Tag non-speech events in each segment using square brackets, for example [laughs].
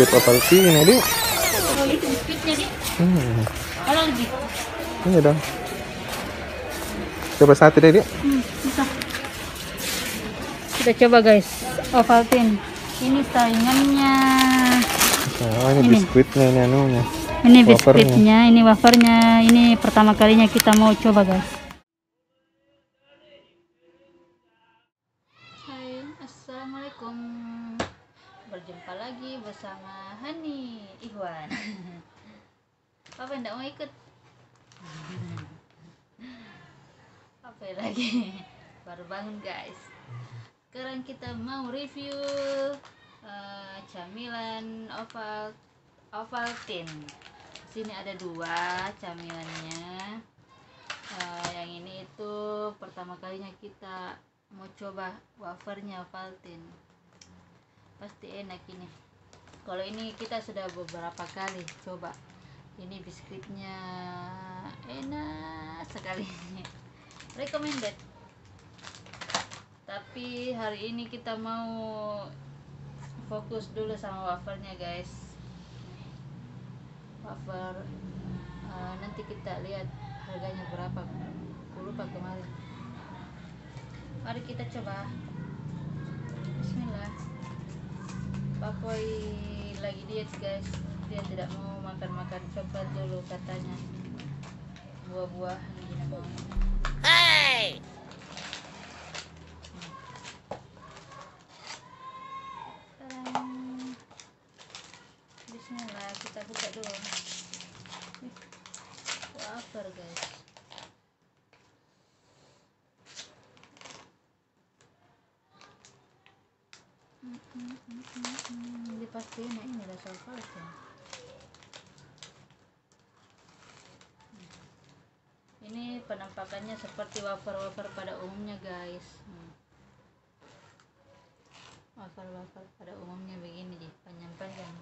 biskuit Oh itu biskuitnya dik. hmm. Kalau ini dong coba satu deh dik Hmm, bisa. Kita coba guys, Ovaltine. Ini saingannya. oh ini, Ini. biskuitnya ini anunya Ini Wafernya. biskuitnya, ini wafernya. Ini pertama kalinya kita mau coba guys. Bersama Hani Ikhwan. [laughs] Papa enggak mau ikut? [laughs] Apa lagi? Baru bangun guys. Sekarang kita mau review eh, camilan oval Ovaltine. Sini ada dua camilannya. Eh, yang ini itu pertama kalinya kita mau coba wafernya Ovaltine. Pasti enak ini. Kalau ini kita sudah beberapa kali coba. Ini biskuitnya enak sekali. [laughs] Recommended. Tapi hari ini kita mau fokus dulu sama wafernya guys wafer eh, nanti kita lihat harganya berapa aku lupa kemarin mari kita coba bismillah papoy lagi diet guys. Dia tidak mau makan-makan coklat dulu katanya. Buah-buahan dia mau Tadang. Bismillah kita buka dulu. Wafer guys Hmm, hmm, hmm, hmm, ini penampakannya seperti wafer-wafer pada umumnya guys. Hmm. wafer-wafer pada umumnya begini sih panjang-panjang.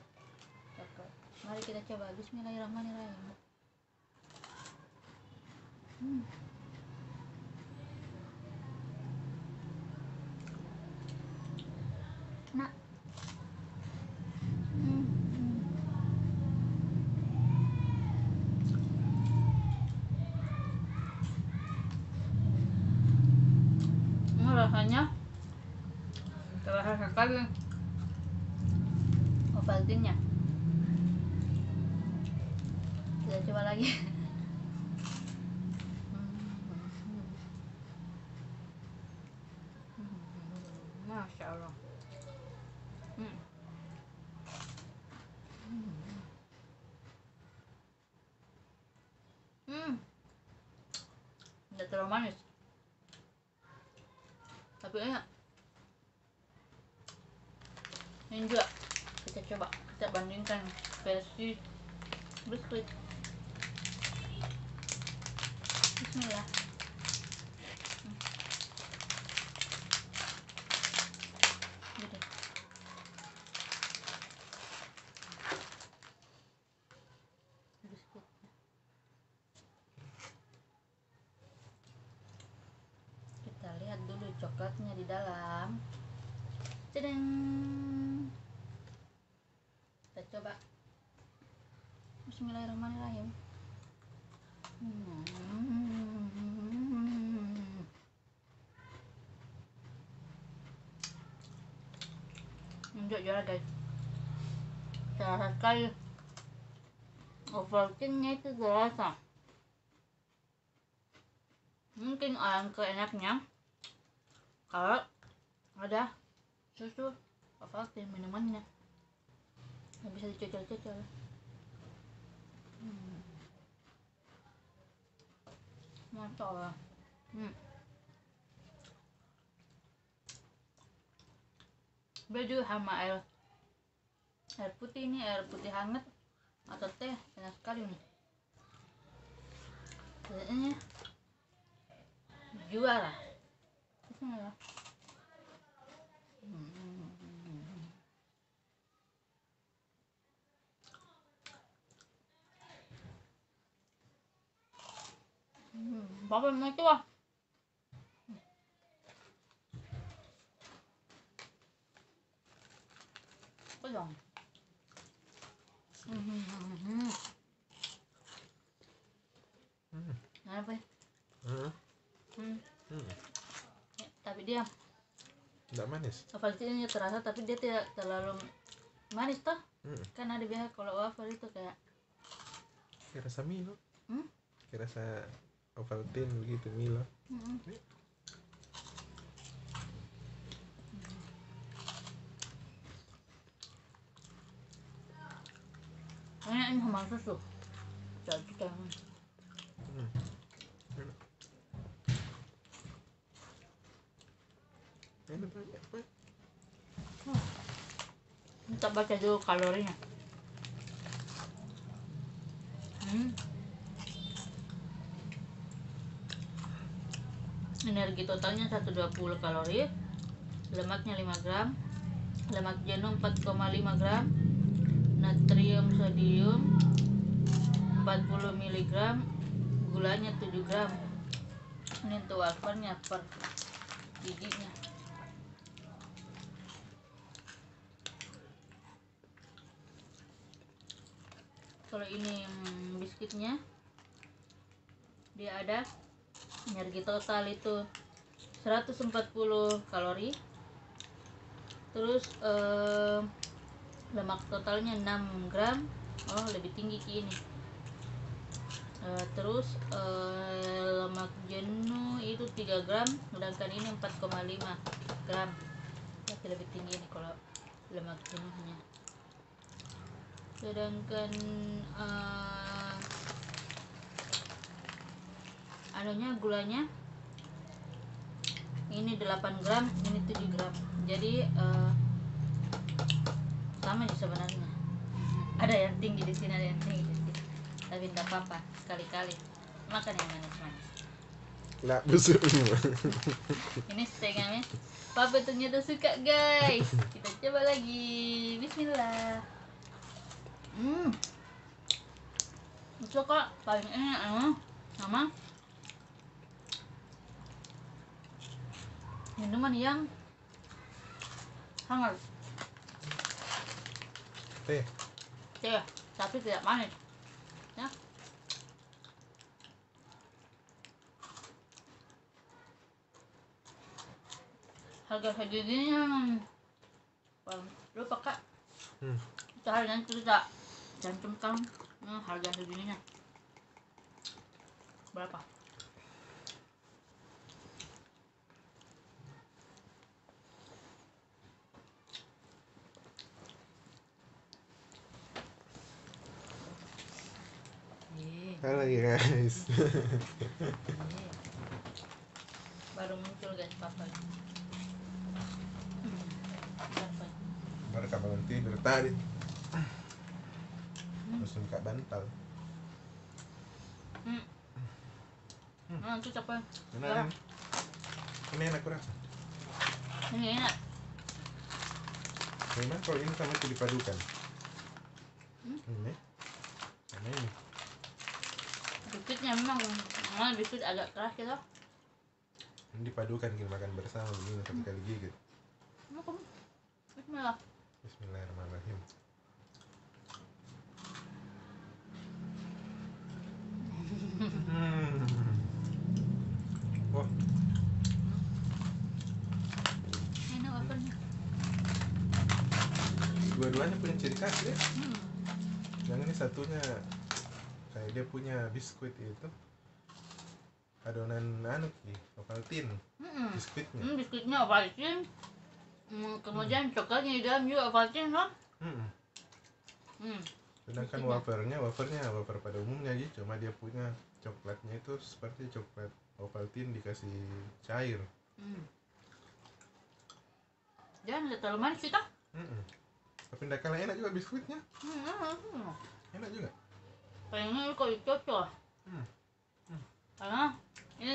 Mari kita coba. Bismillahirrahmanirrahim. Hmm. Rasanya terasa sekali Ovaltine-nya. Kita coba lagi. Masya Allah. Hmm. Hmm. Tidak terlalu manis. Tapi enak. Ini juga kita coba kita bandingkan versi biskuit. Bismillah. Hmm. Gitu. Biskuitnya. Kita lihat dulu coklatnya di dalam. Cedeng. Kita coba. Bismillahirrahmanirrahim. Hmm. Enggak juara guys. Saya sekali. Ovaltine-nya itu terasa. Mungkin orang keenaknya kalau ada susu Ovaltine minumannya. Nggak bisa dicocol-cocol. Hmm. mantap lah hmm. beda sama air air putih ini air putih hangat atau teh enak sekali nih kayaknya juara Bismillah. Hmm, Bapak mau itu ah. Apa dong? Hmm. Hmm. Apa? ya? Hmm. Hmm. Hmm. Ya, tapi dia Nggak manis. Ovaltine terasa tapi dia tidak terlalu manis toh. Hmm. Kan ada biasa kalau waffle itu kayak Kayak rasa Milo. hmm? Kayak rasa Ovaltine begitu Milo. Hmm. Ini ini sama susu. Jadi kan. Hmm. Enak. Pak. Kita baca dulu kalorinya. Hmm. Energi totalnya 120 kalori, lemaknya 5 gram, lemak jenuh 4,5 gram, natrium sodium 40 mg, gulanya 7 gram. Ini untuk wafernya per bijinya. Kalau ini hmm, biskuitnya dia ada energi total itu 140 kalori. Terus eh, lemak totalnya 6 gram. Oh lebih tinggi ki ini. Eh, terus eh, lemak jenuh itu 3 gram sedangkan ini 4,5 gram. Lebih tinggi ini kalau lemak jenuhnya sedangkan eh, anunya gulanya ini 8 gram ini 7 gram. Jadi eh, sama sih sebenarnya. Ada yang tinggi di sini ada yang tinggi di sini. Tapi tidak apa-apa sekali-kali. Makan yang manis-manis. Nggak busuk semua. ini setengahnya papa ternyata suka guys? Kita coba lagi. Bismillah hmm. Itu kok paling enak anu sama minuman yang hangat. Teh. teh tapi tidak manis. Ya. Harga harga gini yang lupa kak. Hmm. itu harganya kita cantumkan hmm, harga segininya berapa Ye, Halo guys. ye. baru muncul guys papa? Baru kak bangun tidur tadi. Kak bantal. Hmm. Nah, itu apa? Enak Ya. kan? Ini enak kurasa. Ini enak. Memang kalau ini sama itu dipadukan. Hmm? Ini. Sama ini. Biskuitnya memang memang biskuit agak keras gitu. Ini dipadukan kita makan bersama begini satu kali gigit. Bismillah. Bismillahirrahmanirrahim. Dua-duanya punya ciri khas ya. Hmm. Yang ini satunya kayak dia punya biskuit itu adonan anu ki, Ovaltine Hmm. biskuitnya. Hmm, biskuitnya Ovaltine. Hmm, kemudian coklatnya di dalam juga Ovaltine kan? Hmm. Hmm. Sedangkan Biskuitnya. wafernya, wafernya wafer pada umumnya aja, cuma dia punya coklatnya itu seperti coklat Ovaltine dikasih cair. Hmm. Jangan tidak terlalu manis kita. Mm-mm. Tapi tidak kalah enak juga biskuitnya, Hmm. hmm, hmm. enak juga. Kayaknya kok cocok. Hmm. Karena ini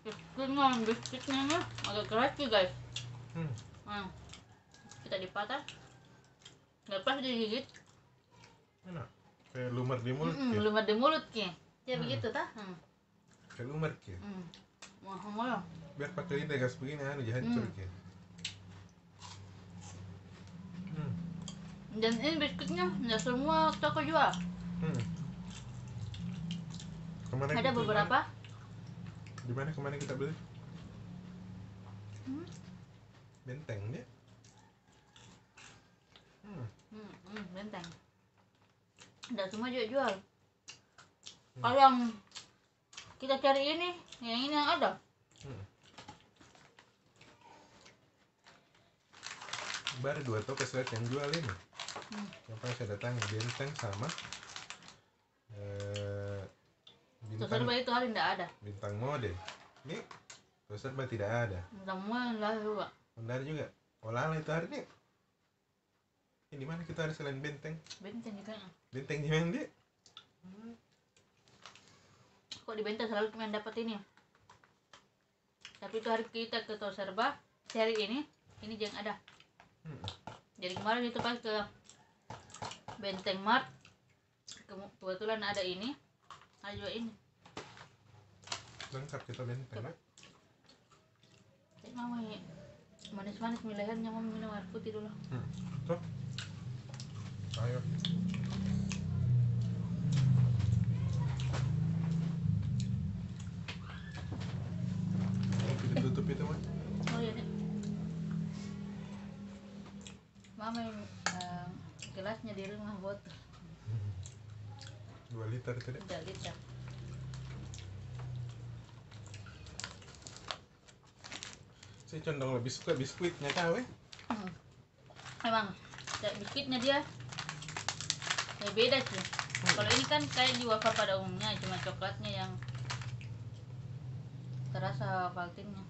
biskuitnya biskuitnya ini agak keras sih guys. Hmm. Hmm. Kita dipatah. Lepas digigit. Enak. Kayak lumer di mulut Hmm, ya. belum ada mulut ki. Ya Hmm. begitu tah. Hmm. Kayak lumer ya. Hmm. Wah, Biar pakai lidah gas begini anu hancur Hmm. ya. Dan ini biskuitnya nggak semua toko jual. Hmm. ke mana ada beberapa? Di mana ke mana kita beli? Hmm. benteng dia? Hmm. Hmm, hmm, benteng. Nggak semua juga jual. Kalau yang kita cari ini yang ini yang ada. Hmm. baru dua toko saya yang jual ini Hmm. pernah saya datangi benteng sama eh, bintang serba itu hari nggak ada. bintang mode ini serba tidak ada. Semua lah juga benar juga. Olah itu hari ini. Ini mana kita ada selain benteng? Benteng juga benteng di mana dia? Kok di benteng selalu cuma dapat ini? Tapi itu hari kita ke toko serba cari ini ini jangan ada. Hmm. jadi kemarin itu pas ke benteng mart. Kebetulan ada ini. Ada juga ini. Lengkap kita benteng? Tapi mama ya, manis-manis milihnya mau minum air putih dulu. Hmm. tuh ayo di rumah botol dua liter itu deh. Udah liter. Saya condong lebih suka biskuitnya kau eh Hmm. emang kayak biskuitnya dia. Ya beda sih. Kalau ini kan kayak di wafer pada umumnya cuma coklatnya yang terasa Ovaltine-nya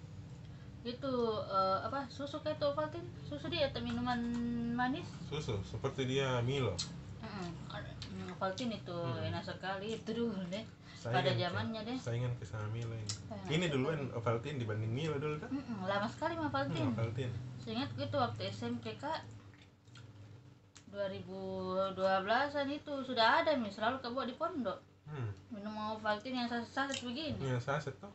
itu eh, apa susu kayak itu Ovaltine susu dia atau minuman manis? Susu seperti dia Milo. Mm-mm. Ada- mm, Ovaltine itu Hmm. enak sekali itu dulu deh. Saingan pada zamannya deh. saingan ke sama Milo ini. Saingan ini duluan Ovaltine dibanding Milo dulu kan? Mm-mm, lama sekali mah Ovaltine hmm, Ovaltine Seingat itu waktu SMP kak 2012an itu sudah ada nih selalu kebawa di pondok. Hmm. minum Ovaltine yang saset-saset begini. Yang saset tuh.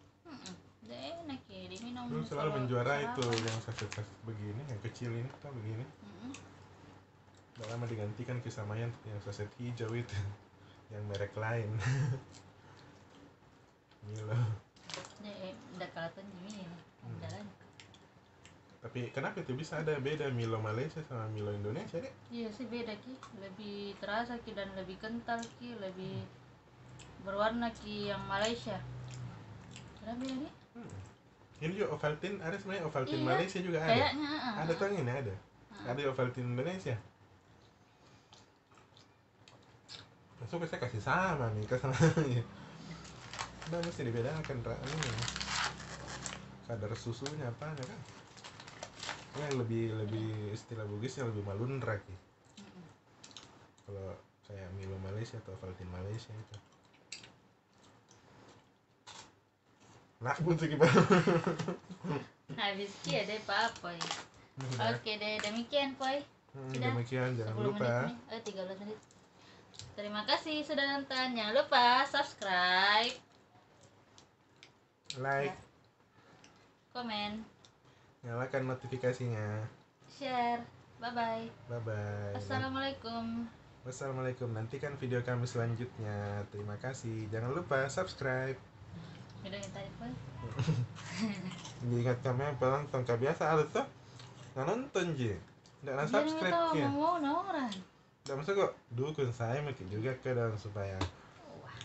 Udah enak ya diminum dulu selalu menjuara itu yang saset-saset begini yang kecil ini tuh begini. Mm-mm. udah lama digantikan kesamayan yang saset hijau itu [laughs] yang merek lain. [laughs] Milo Ya, udah kelihatan gini ya Hmm. jalan. Tapi kenapa itu bisa ada beda Milo Malaysia sama Milo Indonesia deh iya sih beda ki. Lebih terasa ki dan lebih kental ki. Lebih berwarna ki yang Malaysia. Kenapa beda nih hmm. ini juga Ovaltine ada sebenarnya Ovaltine Iya, Malaysia juga ada. Kayaknya ah, ada ah. tuh yang ini ada. Ah. ada Ovaltine Indonesia. Masuk saya kasih sama nih ke sama Udah [laughs] mesti dibedakan ini kadar susunya apa ya kan? Yang lebih lebih istilah bugisnya lebih malun Mm-mm. kalau kayak Milo Malaysia atau Ovaltine Malaysia itu nak butuh gimana? Habis ki ada apa ya oke deh demikian Poy Hmm, Sudah. demikian jangan 10 lupa menit nih. Eh, 13 menit. Terima kasih sudah nonton. Jangan lupa subscribe, like. Komen, nyalakan notifikasinya. Share. Bye bye. bye bye Assalamualaikum. Wassalamualaikum. Nantikan video kami selanjutnya. Terima kasih. Jangan lupa subscribe Udah yang tadi Poy. [laughs] diingat kami yang penonton Kak biasa ada tuh nggak nonton ji nggak Jangan subscribe tahu ya mau orang. nggak masuk kok dukung saya mungkin juga ke dan supaya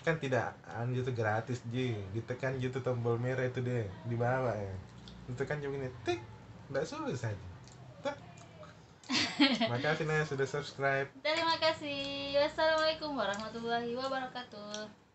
kan tidak anu itu gratis ji ditekan gitu tombol merah itu deh di bawah ya ditekan juga ini tik nggak susah ji [laughs] makasih Naya sudah subscribe Terima kasih. Wassalamualaikum warahmatullahi wabarakatuh.